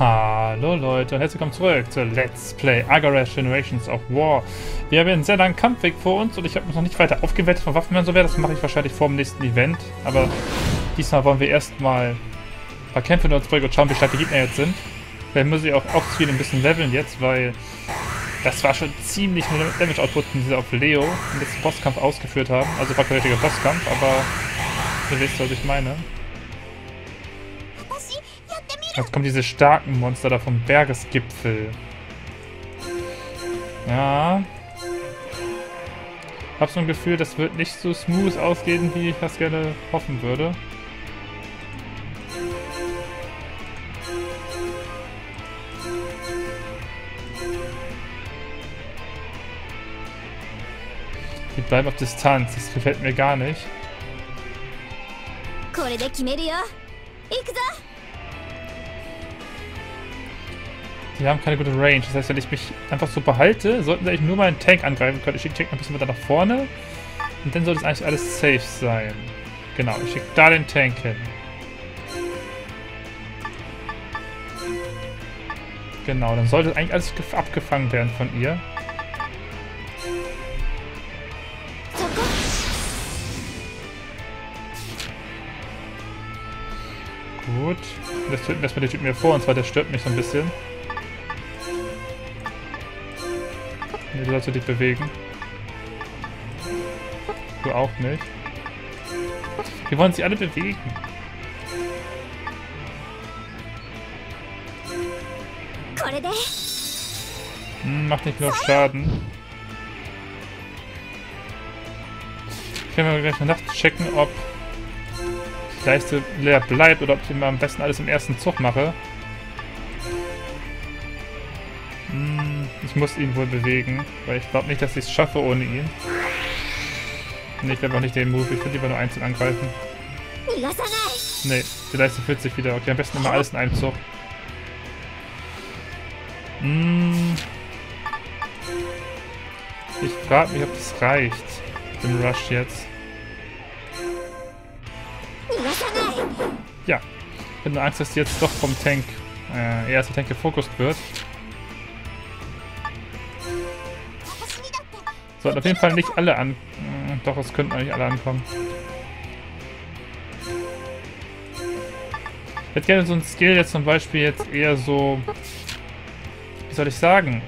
Hallo Leute und herzlich willkommen zurück zu Let's Play Agarash Generations of War. Wir haben einen sehr langen Kampfweg vor uns und ich habe mich noch nicht weiter aufgewertet von Waffen und so weiter. Das mache ich wahrscheinlich vor dem nächsten Event. Aber diesmal wollen wir erstmal ein paar Kämpfe nur zurück und schauen, wie stark die Gegner jetzt sind. Vielleicht muss ich auch viel ein bisschen leveln jetzt, weil das war schon ziemlich eine Damage-Output, den sie auf Leo im letzten Bosskampf ausgeführt haben. Also war kein richtiger Bosskampf, aber ihr wisst, was ich meine. Jetzt kommen diese starken Monster da vom Bergesgipfel. Ja. Hab so ein Gefühl, das wird nicht so smooth ausgehen, wie ich das gerne hoffen würde. Die bleiben auf Distanz, das gefällt mir gar nicht. これで決めるよ行くぞ Die haben keine gute Range. Das heißt, wenn ich mich einfach so behalte, sollten sie eigentlich nur meinen Tank angreifen können. Ich schicke Tank ein bisschen weiter nach vorne. Und dann sollte es eigentlich alles safe sein. Genau, ich schicke da den Tank hin. Genau, dann sollte eigentlich alles abgefangen werden von ihr. Gut. Das töten erstmal den Typen hier vor, und zwar der stört mich so ein bisschen. Nee, du sollst dich bewegen. Du auch nicht. Wir wollen sie alle bewegen. Hm, macht nicht genug Schaden. Ich kann mal gleich eine Nacht checken, ob die Leiste leer bleibt oder ob ich immer am besten alles im ersten Zug mache. Ich muss ihn wohl bewegen, weil ich glaube nicht, dass ich es schaffe ohne ihn. Nee, ich werde auch nicht den Move. Ich würde lieber nur einzeln angreifen. Nee, die fühlt sich wieder. Okay, am besten immer alles in einem Zug. Hm. Ich frage mich, ob das reicht. Dem Rush jetzt. Ja. Ich habe nur Angst, dass jetzt doch vom Tank, äh, erster Tank gefokust wird. Sollten auf jeden Fall nicht alle an... Hm, doch, es könnten eigentlich alle ankommen. Ich hätte gerne so ein Skill jetzt zum Beispiel jetzt eher so... Wie soll ich sagen?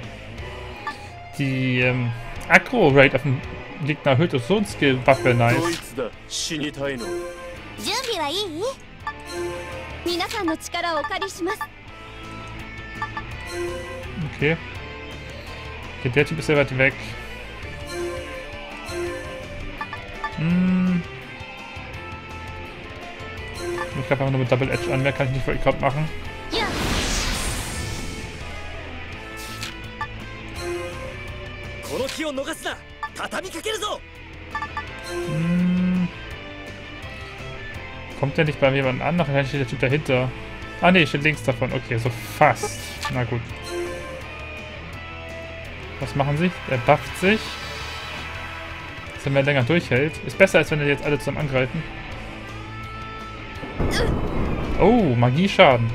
Die ähm, Aggro-Rate auf dem Gegner erhöht ist so ein Skill, Waffe nice. Okay. Okay, der Typ ist ja weit weg. Hm. Ich greife einfach nur mit Double Edge an. Mehr kann ich nicht gerade machen. Hm. Kommt der nicht bei jemand an? Nachher steht der Typ dahinter. Ah ne, steht links davon. Okay, so fast. Na gut. Was machen sie? Er bufft sich. Dass er länger durchhält. Ist besser, als wenn er jetzt alle zusammen angreifen. Oh, Magieschaden.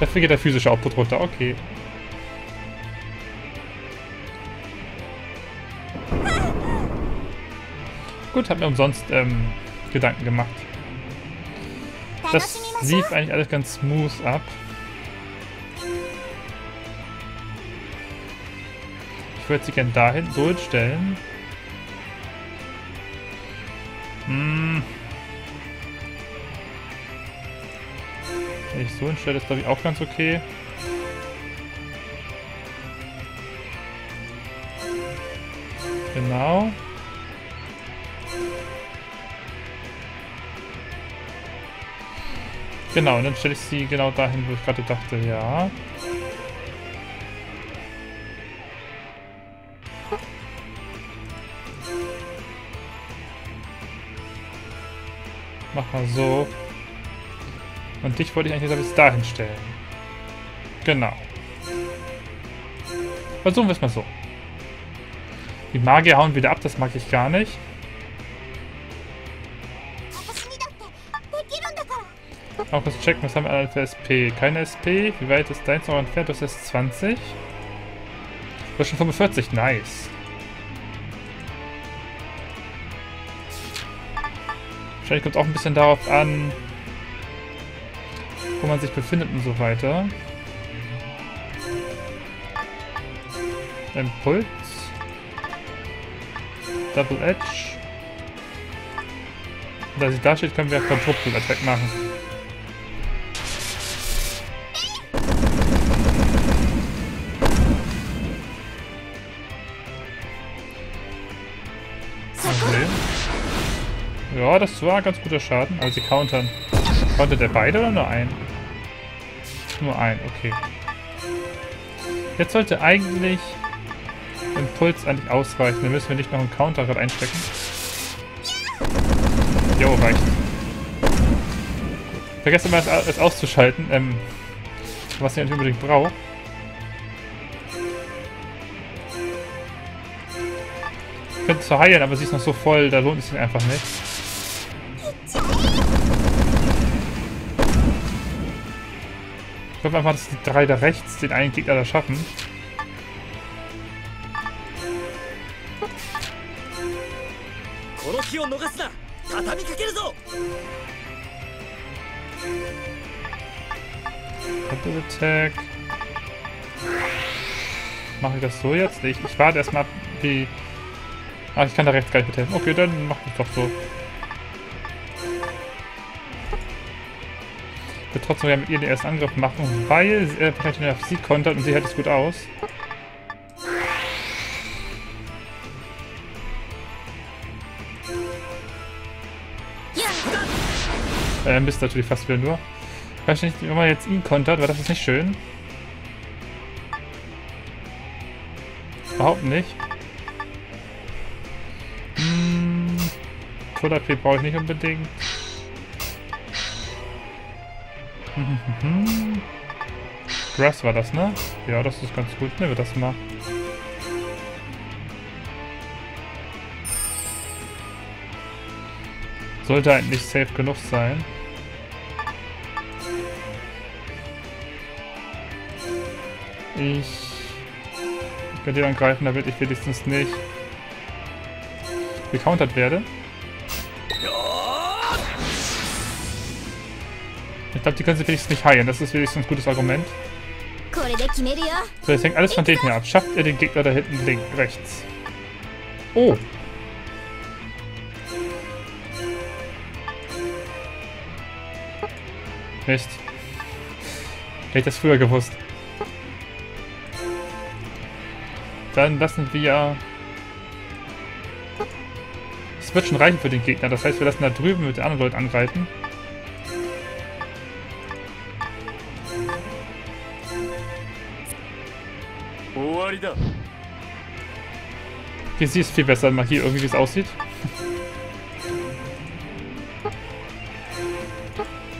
Dafür geht der physische Output runter. Okay. Gut, hat mir umsonst ähm, Gedanken gemacht. Das lief eigentlich alles ganz smooth ab. Würde sie gerne dahin so hinstellen. Hm. Wenn ich so hinstelle, ist glaube ich auch ganz okay. Genau. Genau, und dann stelle ich sie genau dahin, wo ich gerade dachte, ja. Mach mal so. Und dich wollte ich eigentlich bis dahin stellen. Genau. Versuchen wir es mal so. Die Magier hauen wieder ab, das mag ich gar nicht. Auch kurz checken, was haben wir alle für SP? Keine SP. Wie weit ist deins noch entfernt? Das ist 20. Du hast schon 45. Nice. Wahrscheinlich kommt es auch ein bisschen darauf an, wo man sich befindet und so weiter. Impuls. Double Edge. Und da sie da steht, können wir Quadruple Attack machen. Ja, das war ganz guter Schaden. Aber sie countern. Countert der beide oder nur einen? Nur einen, okay. Jetzt sollte eigentlich Impuls eigentlich ausreichen. Dann müssen wir nicht noch einen Counter gerade einstecken. Jo, reicht. Vergesst immer, es auszuschalten, ähm, was ihr nicht unbedingt braucht. Ich könnte zu heilen, aber sie ist noch so voll, da lohnt es sich einfach nicht. Ich hoffe einfach, dass die drei da rechts den einen Gegner da schaffen. Double Attack. Mache ich das so jetzt? Ich, ich warte erstmal ab. Ah, ich kann da rechts gleich mit helfen. Okay, dann mach ich doch so. Will trotzdem mit ihr den ersten Angriff machen, weil er vielleicht auf sie kontert und sie hält es gut aus. Äh, Mist natürlich fast wieder nur. Ich weiß nicht, ob man jetzt ihn kontert, weil das ist nicht schön. Überhaupt nicht. Hm, Full brauche ich nicht unbedingt. Grass war das, ne? Ja, das ist ganz gut. Nehmen wir das mal. Sollte eigentlich safe genug sein. Ich, ich könnte ihn angreifen, damit ich wenigstens nicht gecountert werde. Ich glaube, die können sie wenigstens nicht heilen. Das ist wenigstens ein gutes Argument. So, jetzt hängt alles von denen ab. Schafft ihr den Gegner da hinten links, rechts? Oh. Mist. Hätte ich das früher gewusst. Dann lassen wir... Es wird schon reichen für den Gegner. Das heißt, wir lassen da drüben mit den anderen Leuten angreifen. Hier sie ist viel besser in Magie, irgendwie wie es aussieht.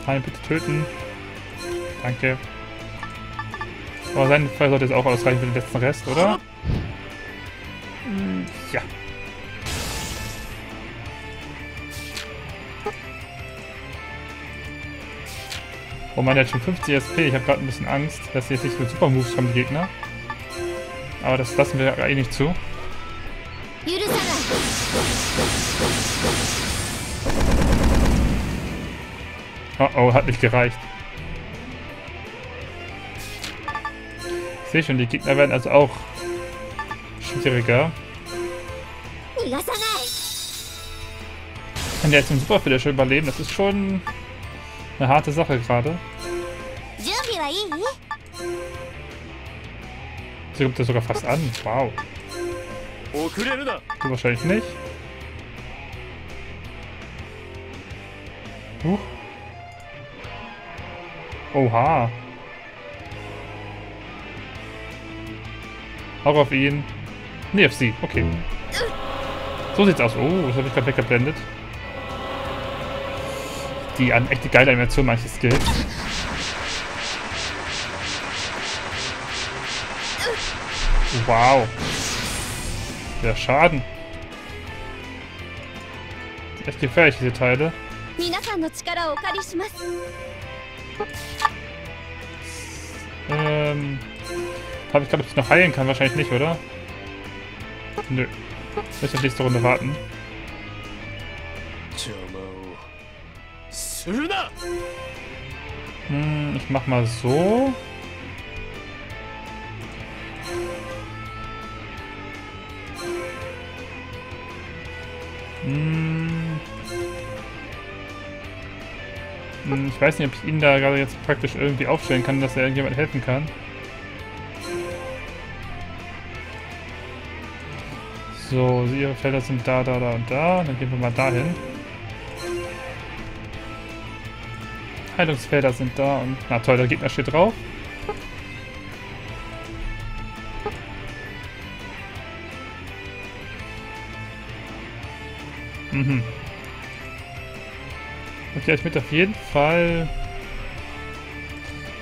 Nein, bitte töten. Danke. Aber sein Fall sollte jetzt auch ausreichen für den letzten Rest, oder? Ja. Oh man, der hat schon 50 SP. Ich habe gerade ein bisschen Angst, dass jetzt nicht so Super Moves kommen, die Gegner. Aber das lassen wir eh nicht zu. Oh oh, hat nicht gereicht. Ich sehe schon, die Gegner werden also auch schwieriger. Kann der jetzt im Superfinisher überleben? Das ist schon eine harte Sache gerade. Sie kommt ja sogar fast an. Wow. Du wahrscheinlich nicht. Huch. Oha. Auch auf ihn. Nee, auf sie. Okay. So sieht's aus. Oh, das habe ich gerade weggeblendet. Die an echte geile Animation manches Skills. Wow. Der Schaden. Echt gefährlich, diese Teile. Ähm. Habe ich gerade, ob ich noch heilen kann? Wahrscheinlich nicht, oder? Nö. Muss auf nächste Runde warten. Hm, ich mach mal so. Hm. hm. Ich weiß nicht, ob ich ihn da gerade jetzt praktisch irgendwie aufstellen kann, dass er irgendjemand helfen kann. So, ihre Felder sind da, da, da und da. Dann gehen wir mal dahin. Heilungsfelder sind da und... Na toll, der Gegner steht drauf. Mhm. Okay, ich möchte auf jeden Fall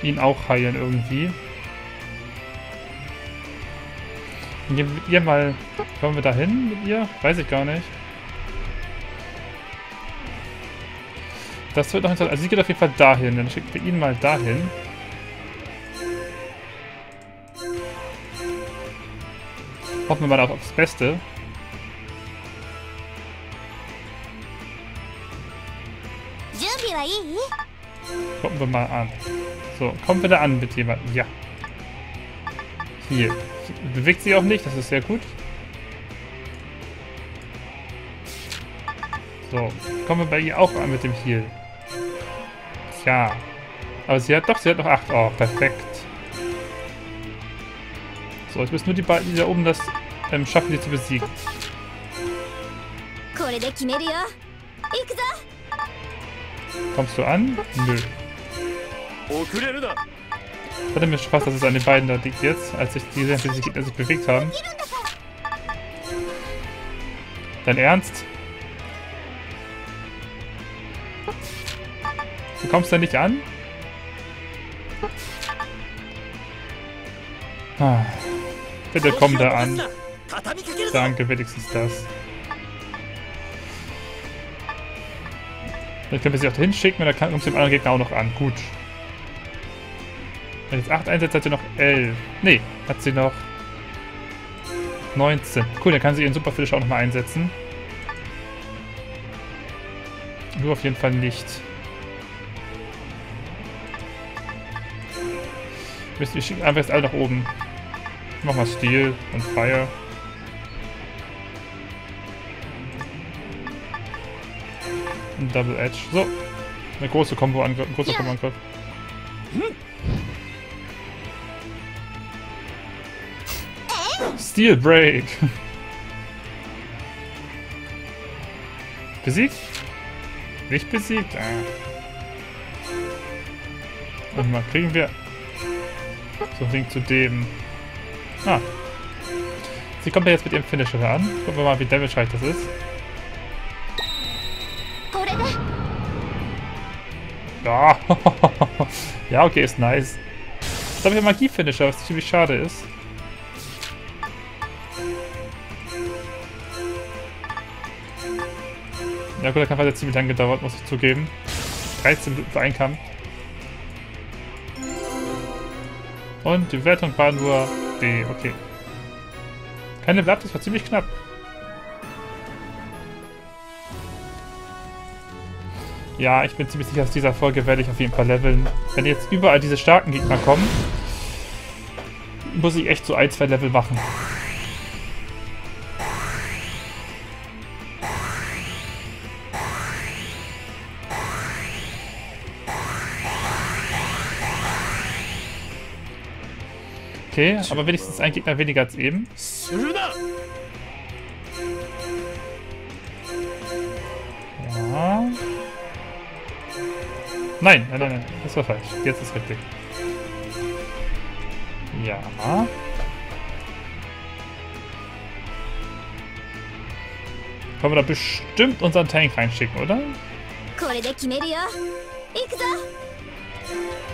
ihn auch heilen irgendwie. Dann gehen wir mit ihr mal... Kommen wir da hin mit ihr? Weiß ich gar nicht. Das wird noch interessant. Also sie geht auf jeden Fall dahin. Dann schicken wir ihn mal dahin. Hoffen wir mal aufs Beste. Gucken wir mal an. So, kommen wir da an mit jemandem. Ja. Hier. Bewegt sie auch nicht, das ist sehr gut. So, kommen wir bei ihr auch an mit dem Heal. Tja. Aber sie hat doch, sie hat noch 8. Oh, perfekt. So, jetzt müssen nur die beiden, die da oben das ähm, schaffen, die zu besiegen. Kommst du an? Nö. Ich hatte mir Spaß, dass es an den beiden da liegt jetzt, als ich die gesehen wie sich, sich bewegt haben. Dein Ernst? Du kommst da nicht an? Ah. Bitte komm da an. Danke, wenigstens das. Dann können wir sie auch dahin schicken und dann kommt dem anderen Gegner auch noch an. Gut. Wenn jetzt 8 einsetzt, hat sie noch 11. Nee, hat sie noch 19. Cool, dann kann sie ihren Superfisch auch nochmal einsetzen. Nur auf jeden Fall nicht. Wir schicken einfach jetzt alle nach oben. Mach mal Steel und Fire. Ein Double Edge. So. Eine große Combo-Angriff. Ein großer Combo-Angriff. Steel Break. besiegt? Nicht besiegt? Ah. Und mal, kriegen wir so ein Ding zu dem... Ah. Sie kommt ja jetzt mit ihrem Finisher an. Gucken wir mal, wie damage das ist. Ja. ja, okay, ist nice. Jetzt habe ich ja Magie-Finisher, was ziemlich schade ist. Ja gut, der Kampf hat jetzt ziemlich lang gedauert, muss ich zugeben. 13 Minuten für einen Kampf. Und die Wertung war nur D, okay. Keine Blatt, das war ziemlich knapp. Ja, ich bin ziemlich sicher, dass dieser Folge werde ich auf jeden Fall leveln. Wenn jetzt überall diese starken Gegner kommen, muss ich echt so ein, zwei Level machen. Okay, aber wenigstens ein Gegner weniger als eben. Ja. Nein, nein, nein, nein. Das war falsch. Jetzt ist richtig. Ja. Können wir da bestimmt unseren Tank reinschicken, oder?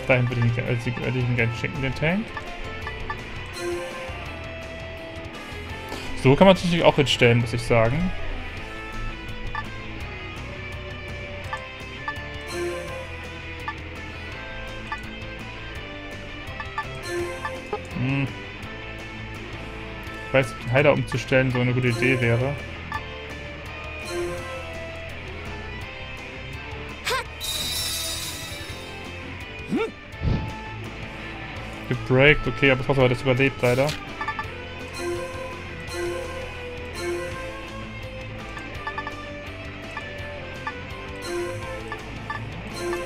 Dahin würde ich, würde ich ihn gerne schicken, den Tank. So kann man es natürlich auch hinstellen, muss ich sagen. Hm. Ich weiß, den Heiler umzustellen so eine gute Idee wäre. Hm. Gebreakt, okay, aber trotzdem hat das halt überlebt leider.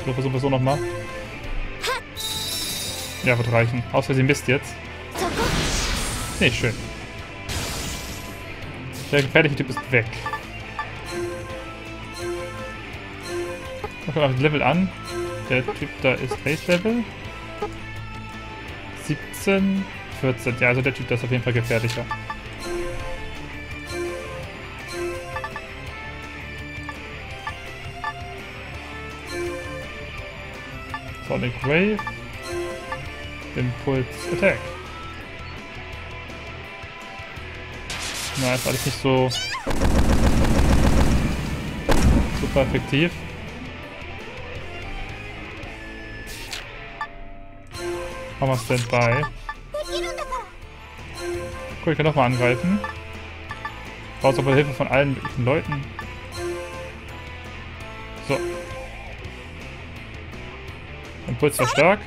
So, versuchen wir so nochmal. Ja, wird reichen. Außer sie misst jetzt. Nee, schön. Der gefährliche Typ ist weg. Gucken wir das Level an. Der Typ da ist Base Level. 17, 14. Ja, also der Typ da ist auf jeden Fall gefährlicher. Sonic Wave. Impulse Attack. Na, ist alles nicht so super effektiv. Wir Standby. Cool, ich kann nochmal angreifen. Brauchst aber Hilfe von allen möglichen Leuten. Impuls war stark.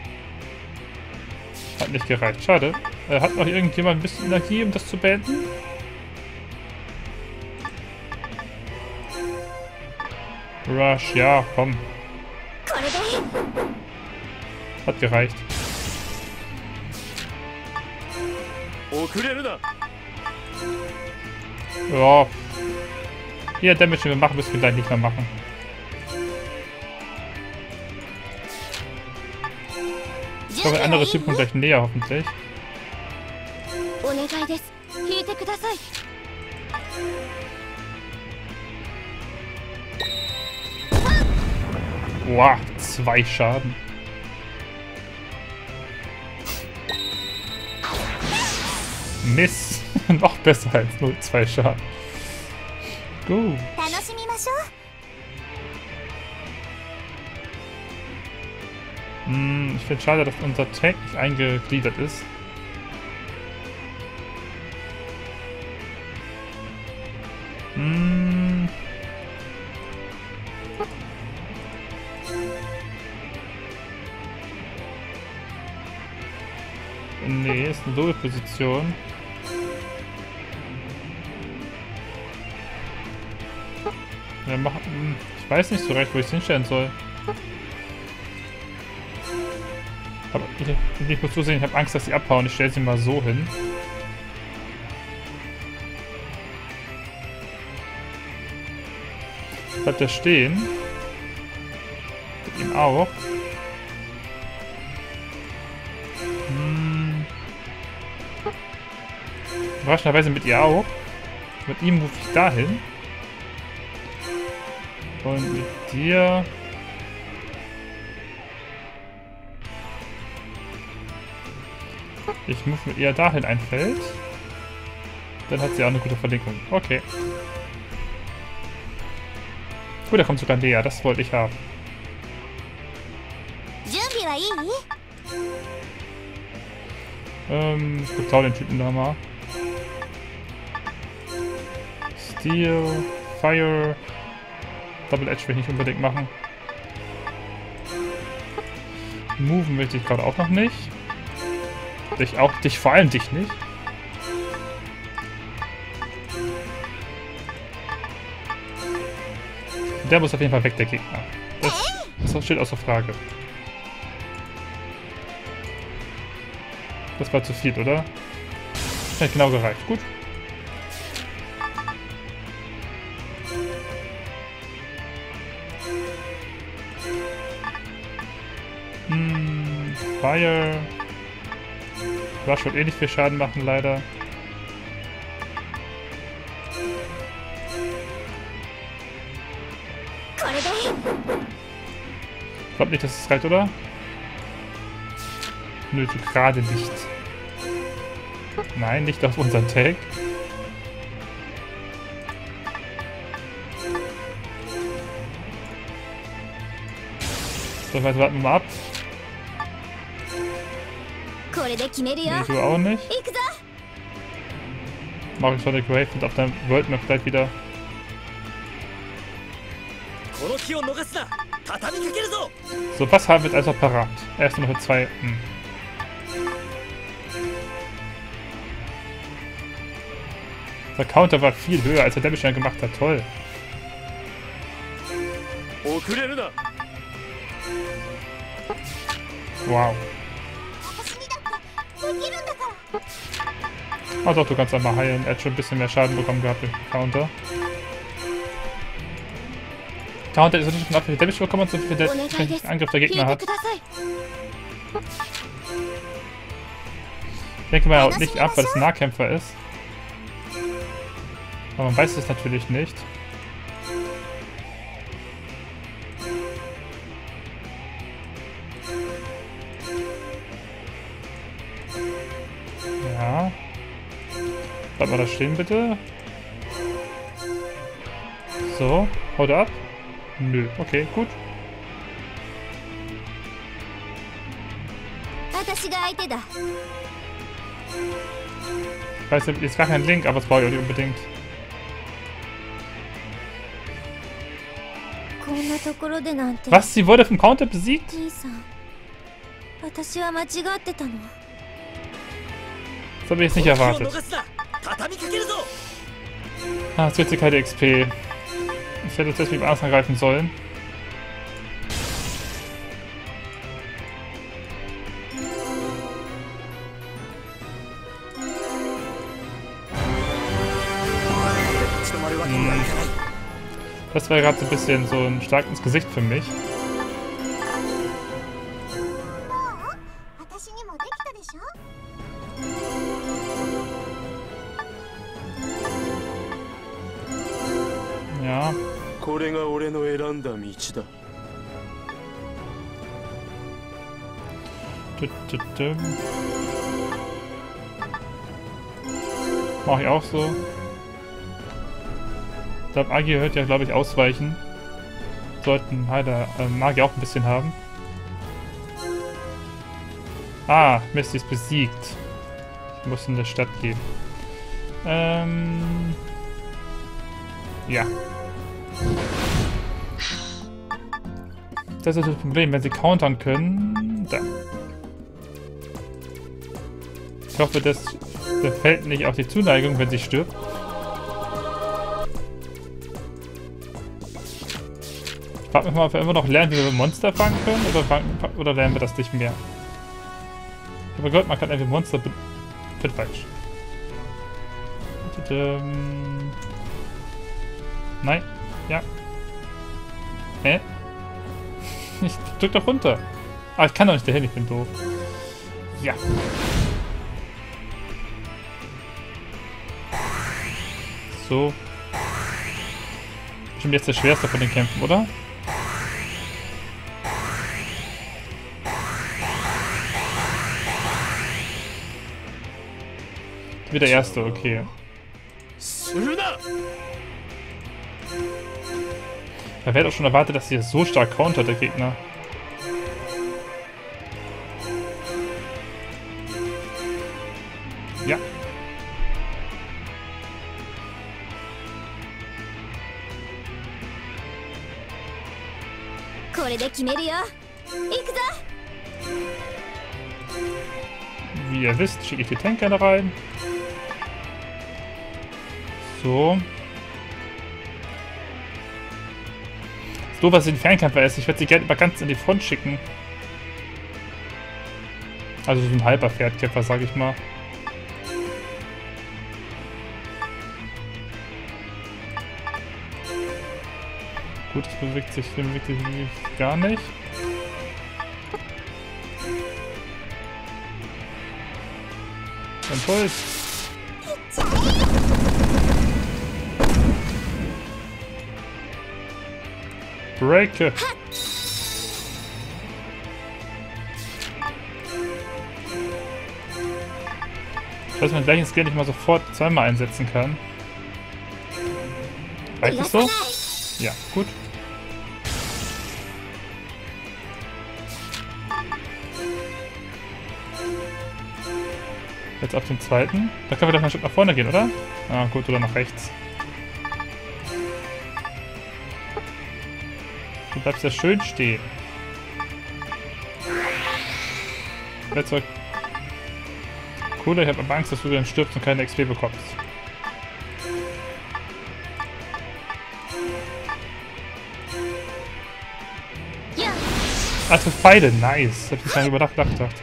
Hat nicht gereicht. Schade. Äh, hat noch irgendjemand ein bisschen Energie, um das zu beenden? Rush, ja, komm. Hat gereicht. Ja. Hier, Damage, den wir machen, müssen wir gleich nicht mehr machen. Glaube, ein anderer Typ kommt gleich näher, hoffentlich. Wow, zwei Schaden. Miss. Noch besser als 0,2 Schaden. Gut. Hm, ich finde schade, dass unser Tag nicht eingegliedert ist. Hm. Nee, ist eine Doppelposition. Ja, mach, hm, ich weiß nicht so recht, wo ich es hinstellen soll. Aber ich, ich muss zusehen, ich habe Angst, dass sie abhauen. Ich stelle sie mal so hin. Bleibt er stehen. Mit ihm auch. Hm. Überraschenderweise mit ihr auch. Mit ihm move ich dahin. Und mit dir... Ich move mit ihr dahin ein Feld. Dann hat sie auch eine gute Verlinkung. Okay. Gut, da kommt sogar Lea. Das wollte ich haben. Ähm, ich bezahl den Typen da mal. Steel, Fire, Double Edge will ich nicht unbedingt machen. Moven möchte ich gerade auch noch nicht. Dich auch, dich vor allem dich nicht. Der muss auf jeden Fall weg, der Gegner. Das, das steht außer Frage. Das war zu viel, oder? Hat genau gereicht. Gut. Hm, Fire. Rush wird eh nicht viel Schaden machen, leider. Ich glaube nicht, dass es reicht, oder? Nö, so gerade nicht. Nein, nicht auf unseren Tag. So, weit warten wir mal ab. Nee, du auch nicht. Mache ich Sonic Wave und auf der World Map gleich wieder. So, was haben wir jetzt also parat? Erst noch zwei. Hm. Der Counter war viel höher, als der Damage gemacht hat. Toll. Wow. Oh doch, du kannst einmal heilen. Er hat schon ein bisschen mehr Schaden bekommen gehabt durch den Counter. Counter ist natürlich schon viel Damage bekommen so viel der Angriff der Gegner hat. Ich denke mal, haut nicht ab, weil es ein Nahkämpfer ist. Aber man weiß es natürlich nicht. Ja. Bleib mal da stehen, bitte. So, haut ab. Nö, okay, gut. Ich weiß, ist gar kein Link, aber es brauche ich auch nicht unbedingt. Was? Sie wurde vom Counter besiegt? Das habe ich jetzt nicht erwartet. Ah, jetzt wird sie keine XP. Ich hätte jetzt mit dem Arzt angreifen sollen. Das wäre gerade so ein bisschen so ein Schlag ins Gesicht für mich. Mach ich auch so. Ich glaube, Agi hört ja, glaube ich, ausweichen. Sollten Heiler äh, Magier auch ein bisschen haben. Ah, Misty ist besiegt. Ich muss in der Stadt gehen. Ähm... Ja. Das ist das Problem, wenn sie countern können. Da. Ich hoffe, das, das fällt nicht auf die Zuneigung, wenn sie stirbt. Frag mich mal, ob wir immer noch lernen, wie wir Monster fangen können, oder, fangen, oder lernen wir das nicht mehr? Ich habe gehört, man kann einfach Monster... Wird falsch. Nein. Ja. Hä? Ich drück doch runter. Ah, ich kann doch nicht dahin, ich bin doof. Ja. So. Bestimmt jetzt der schwerste von den Kämpfen, oder? Wie der erste, okay. Da wäre doch schon erwartet, dass sie so stark countert, der Gegner. Ja. Wie ihr wisst, schicke ich die Tanker da rein. So. Doof, was ein Fernkämpfer ist. Ich würde sie gerne mal ganz in die Front schicken. Also so ein halber Pferdkämpfer, sag ich mal. Gut, das bewegt sich, das bewegt sich gar nicht. Impuls. Breaker. Ich weiß, man gleichen Skill nicht mal sofort zweimal einsetzen kann. Reicht es so? Ja, gut. Jetzt auf den zweiten. Da können wir doch mal ein Stück nach vorne gehen, oder? Ah, gut, oder nach rechts. Bleibst ja schön stehen. Zurück. Cool, ich habe aber Angst, dass du dann stirbst und keine XP bekommst. Ah, trifft beide. Nice. Hab ich nicht lange überdacht gedacht.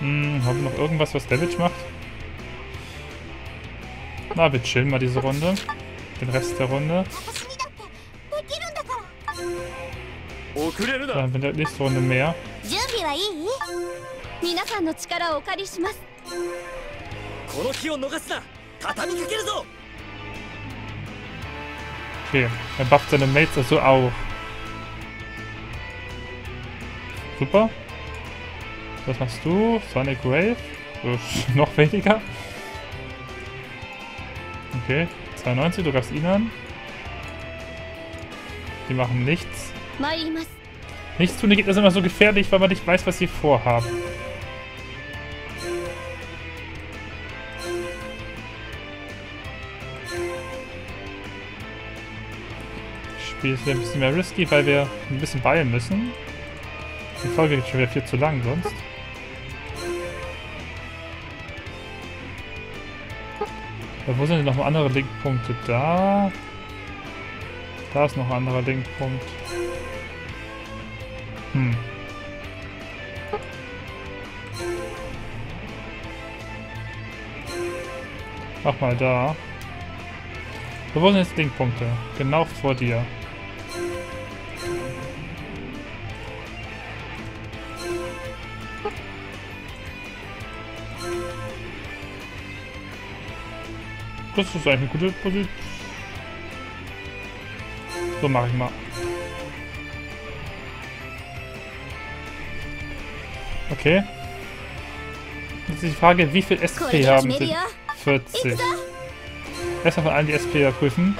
Hm, haben wir noch irgendwas, was Damage macht? Na, wir chillen mal diese Runde. Den Rest der Runde. Dann wird der nächste Runde mehr. Okay, er bufft seine Mates also auch. Super. Was machst du? Sonic Wave? noch weniger. Okay, 92, du greifst ihn an. Die machen nichts. Nichts tun, die Gegner sind immer so gefährlich, weil man nicht weiß, was sie vorhaben. Spiel ist wieder ein bisschen mehr risky, weil wir ein bisschen beilen müssen. Die Folge geht schon wieder viel zu lang sonst. Ja, wo sind denn noch andere Linkpunkte? Da. Da ist noch ein anderer Linkpunkt. Hm. Mach mal da. wo sind jetzt Linkpunkte? Genau vor dir. Das ist eigentlich eine gute Position. So mache ich mal. Okay. Jetzt ist die Frage, wie viel SP haben sie? 40. Erstmal von allen die SP überprüfen.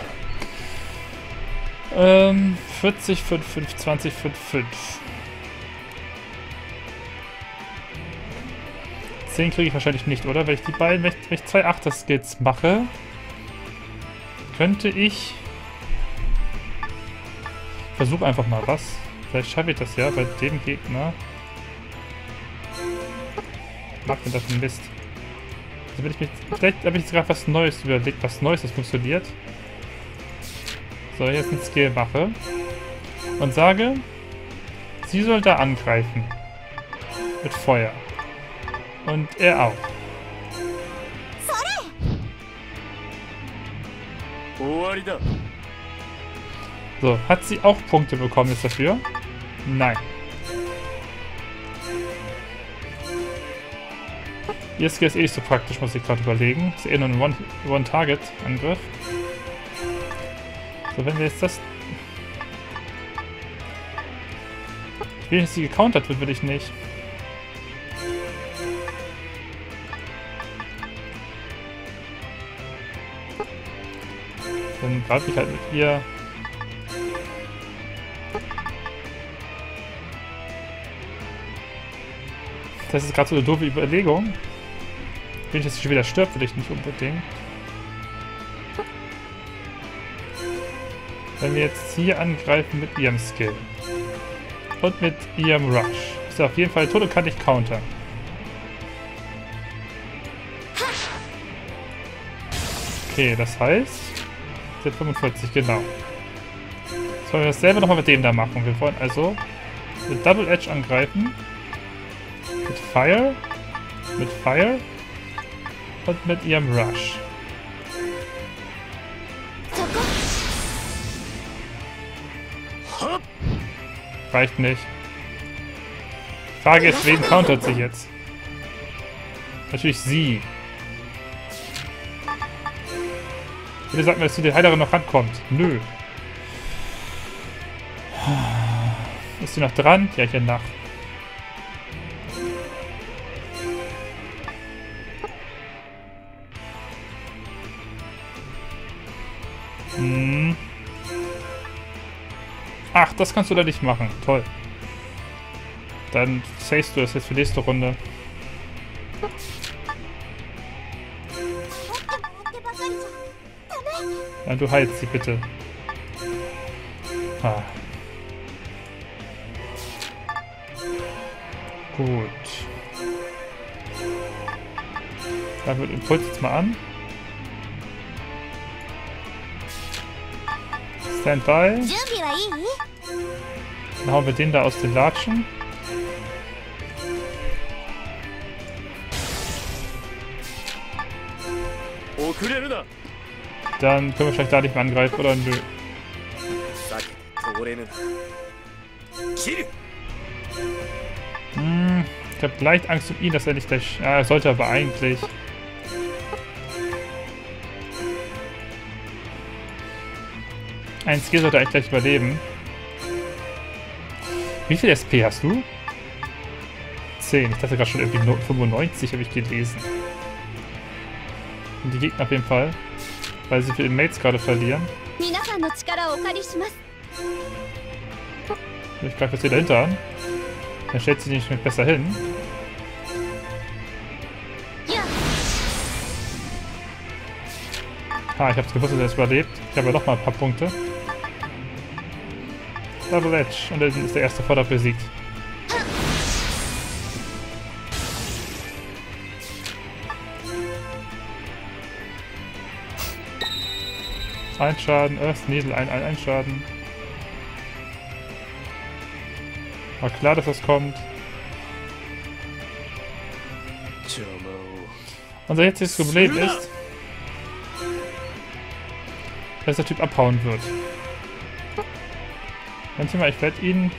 Ähm, 40, 5, 5, 20, 5, 5. 10 kriege ich wahrscheinlich nicht, oder? Wenn ich die beiden, wenn ich, wenn ich zwei Achter-Skills mache, könnte ich... Versuch einfach mal was. Vielleicht schaffe ich das ja bei dem Gegner. Macht denn das ein Mist? Also wenn ich mich, vielleicht habe ich jetzt gerade was Neues überlegt, was Neues das funktioniert. So, jetzt ein Skill mache. Und sage, sie soll da angreifen. Mit Feuer. Und er auch. So, hat sie auch Punkte bekommen jetzt dafür? Nein. Ihr Skill ist eh nicht so praktisch, muss ich gerade überlegen. Ist eh nur ein One-Target-Angriff. so, wenn wir jetzt das... Ich will, dass sie gecountert wird, will ich nicht. Dann greife ich halt mit ihr. Das ist gerade so eine doofe Überlegung. Wenn ich jetzt schon wieder stirbt, will ich nicht unbedingt. Wenn wir jetzt hier angreifen mit ihrem Skill. Und mit ihrem Rush. Ist auf jeden Fall tot und kann ich countern. Okay, das heißt... 45, genau. Jetzt wollen wir dasselbe nochmal mit dem da machen. Wir wollen also mit Double Edge angreifen. Mit Fire. Mit Fire. Und mit ihrem Rush. Reicht nicht. Frage ist, wen countert sie jetzt? Natürlich sie. Bitte sag mir, dass sie den Heilerin noch rankommt. Nö. Ist sie noch dran? Ja, ich nach. Hm. Ach, das kannst du da nicht machen. Toll. Dann savest du das jetzt für nächste Runde. Ja, du heilst sie bitte. Ah. Gut. Da wird Impuls jetzt mal an. Stand by. Dann hauen wir den da aus den Latschen. Dann können wir vielleicht da nicht mehr angreifen, oder nö? Hm, ich habe leicht Angst um ihn, dass er nicht gleich... Ja, er sollte aber eigentlich... Ein Skill sollte eigentlich gleich überleben. Wie viel SP hast du? 10. Ich dachte gerade schon irgendwie 95, habe ich gelesen. Und die Gegner auf jeden Fall. Weil sie viele Mates gerade verlieren. Ich greife jetzt hier dahinter an. Dann stellt sie nicht besser hin. Ah, ich hab's gewusst, dass er es überlebt. Ich habe ja noch mal ein paar Punkte. Double Edge. Und dann ist der erste Vorder besiegt. Ein Schaden, Earth Needle, ein, ein, ein Schaden. War klar, dass das kommt. Unser jetziges Problem ist, dass der Typ abhauen wird. Mein Thema, ich werde ihn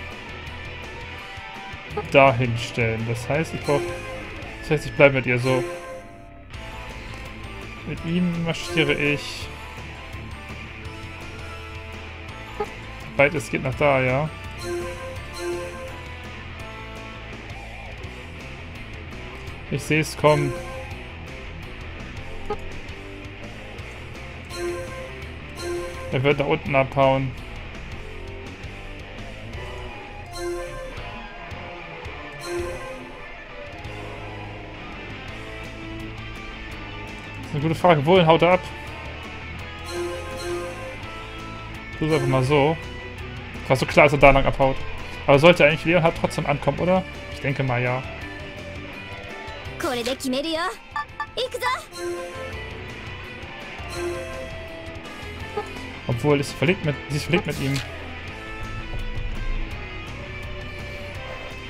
dahin stellen. Das heißt, ich brauche... Das heißt, ich bleibe mit ihr so. Mit ihm marschiere ich... Weit es geht nach da, ja. Ich sehe es kommen. Er wird da unten abhauen. Das ist eine gute Frage. Wohin haut er ab? Ist einfach mal so. War so klar, dass er da lang abhaut. Aber sollte eigentlich Leonhard trotzdem ankommen, oder? Ich denke mal ja. Obwohl, ist verlegt mit, sie ist verlegt mit ihm.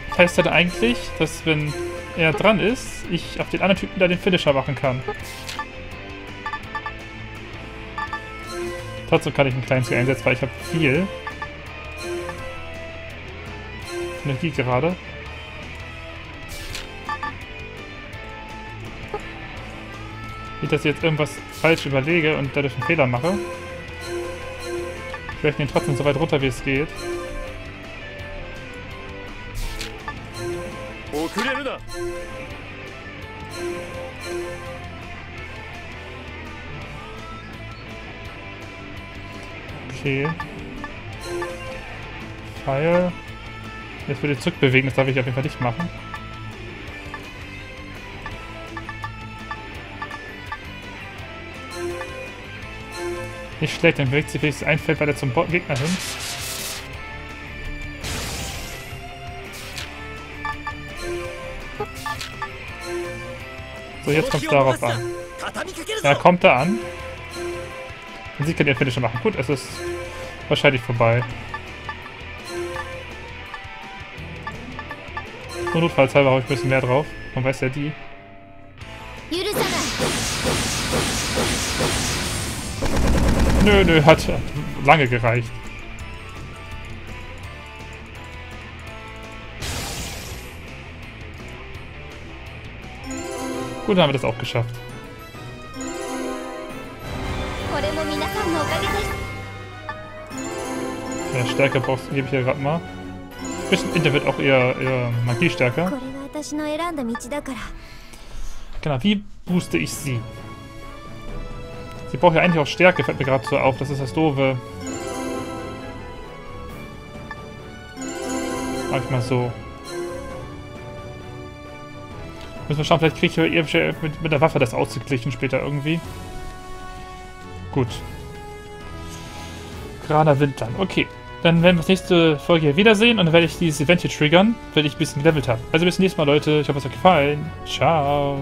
Das heißt dann eigentlich, dass wenn er dran ist, ich auf den anderen Typen da den Finisher machen kann. Trotzdem kann ich einen kleinen Skill einsetzen, weil ich habe viel Energie gerade. Nicht, dass ich jetzt irgendwas falsch überlege und dadurch einen Fehler mache. Ich rechne ihn trotzdem so weit runter, wie es geht. Okay. Pfeil. Jetzt würde ich zurückbewegen, das darf ich auf jeden Fall nicht machen. Nicht schlecht, dann bewegt sich wenigstens ein Feld weiter zum Gegner hin. So, jetzt kommt es darauf an. Ja, kommt da an. Und sie kann ihr Finisher machen. Gut, es ist wahrscheinlich vorbei. Nur notfallshalber habe ich ein bisschen mehr drauf. Man weiß ja die. Nö, nö, hat lange gereicht. Gut, dann haben wir das auch geschafft. Ja, Stärke brauchst, gebe ich ja gerade mal. Bisschen Inter wird auch eher, eher Magie stärker. Genau, wie booste ich sie? Sie braucht ja eigentlich auch Stärke, fällt mir gerade so auf. Das ist das Doofe. Mach ich mal so. Müssen wir schauen, vielleicht kriege ich mit, mit der Waffe das ausgeglichen später irgendwie. Gut. Gerader Wind dann. Okay. Dann werden wir das nächste Folge hier wiedersehen und dann werde ich dieses Event hier triggern, wenn ich ein bisschen gelevelt habe. Also bis zum nächsten Mal, Leute. Ich hoffe, es hat gefallen. Ciao.